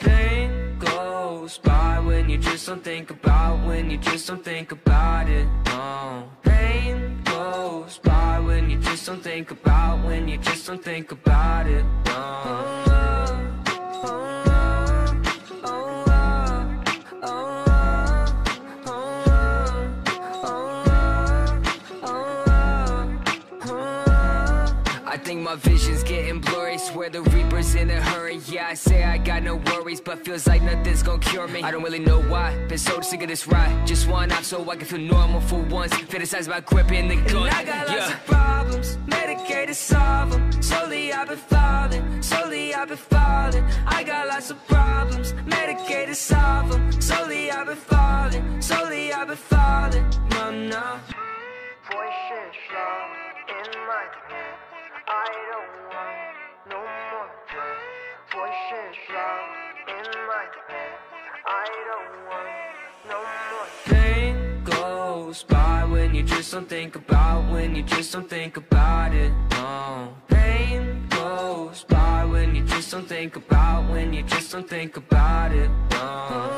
Pain goes by when you just don't think about when you just don't think about it. No. Pain goes by when you just don't think about when you just don't think about it. No. I think my vision's getting blurry. Swear the Reaper's in a hurry. Yeah, I say I got no worries, but feels like nothing's gonna cure me. I don't really know why. Been so sick of this ride. Just one off so I can feel normal for once. Fantasize about gripping the gun. And I got lots of problems, Medicated solve them. Slowly I've been falling, slowly I've been falling. I got lots of problems, Medicate to solve them. Slowly I've been falling, slowly I've been falling. No, no. Pain goes by when you just don't think about when you just don't think about it. No. Pain goes by when you just don't think about when you just don't think about it. No.